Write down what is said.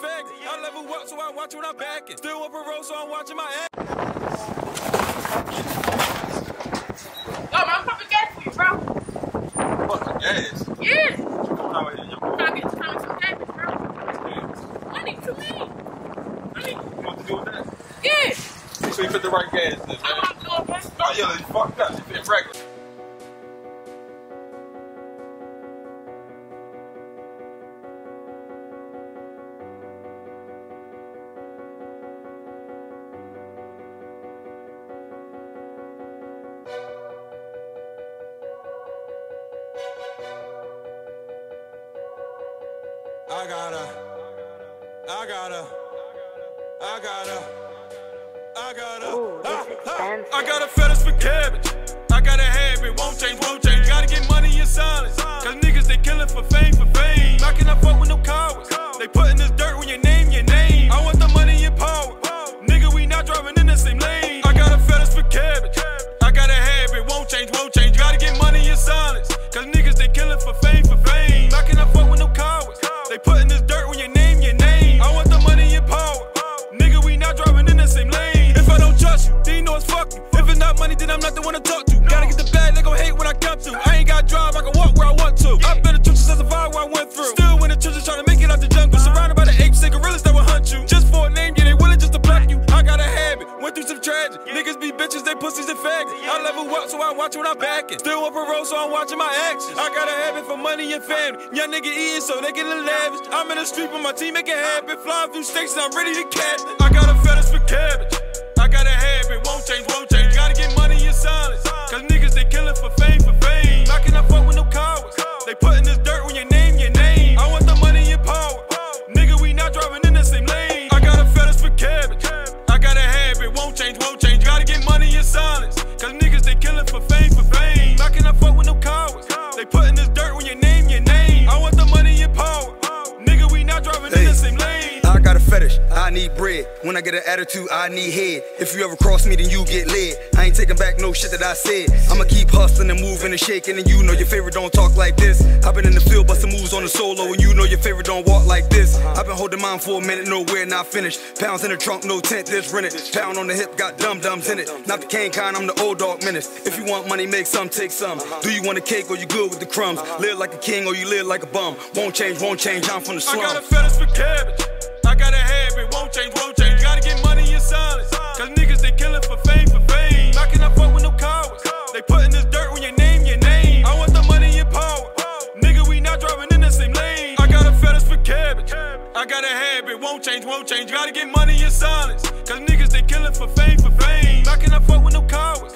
they pussies and faggots. I level up, so I watch when I'm backing. Still on parole, so I'm watching my ass. Yo, man, I'm pumping gas for you, bro. Fucking gas. Yeah. Come out here, you Trying to get trying some cabbage, bro. Money to me. Money. want to do with that? Yeah. Make sure you put the right gas in, man. I'm not doing bro. Oh, yeah, you fucked up. You fit regular. I gotta, I gotta, I gotta, I gotta. Ooh, this ah, ah. expensive. I got a fetish for cabbage. I got a habit, won't change, won't change. The same lane. If I don't trust you, then you know it's fuck you. If it's not money, then I'm not the one to talk to. Gotta get the bag, they gon' hate when I come to. I ain't got drive, I can walk where I So I watch when I'm backing. Still on parole, so I'm watching my actions. I got a habit for money and family. Young nigga eating, so they get lavish. I'm in the street with my team, make it happen. Flying through states, and I'm ready to catch. I got a fetish for cabbage. I got a habit, won't change, won't change. Gotta get money in silence. Cause niggas they killing for fame, for fame. Not can I fuck with no cowards. They putting this dirt on your name. Fuck with cowards. They putting this I need bread. When I get an attitude, I need head. If you ever cross me, then you get led. I ain't taking back no shit that I said. I'ma keep hustling and moving and shaking, and you know your favorite don't talk like this. I've been in the field, busting moves on the solo, and you know your favorite don't walk like this. I've been holding mine for a minute, nowhere, not finished. Pounds in the trunk, no tent, this rented. Pound on the hip, got dum dums in it. Not the cane kind, I'm the old dog menace. If you want money, make some, take some. Do you want a cake or you good with the crumbs? Live like a king or you live like a bum. Won't change, won't change, I'm from the I got a fetish for cabbage. I got a habit, won't change, won't change. Gotta get money in silence. Cause niggas they killing for fame, for fame. I fuck with no cowards. They putting this dirt when you name your name. I want the money and power. Nigga, we not driving in the same lane. I got a fetish for cabbage. I got a habit, won't change, won't change. Gotta get money in silence. Cause niggas they killing for fame, for fame. I fuck with no cowards.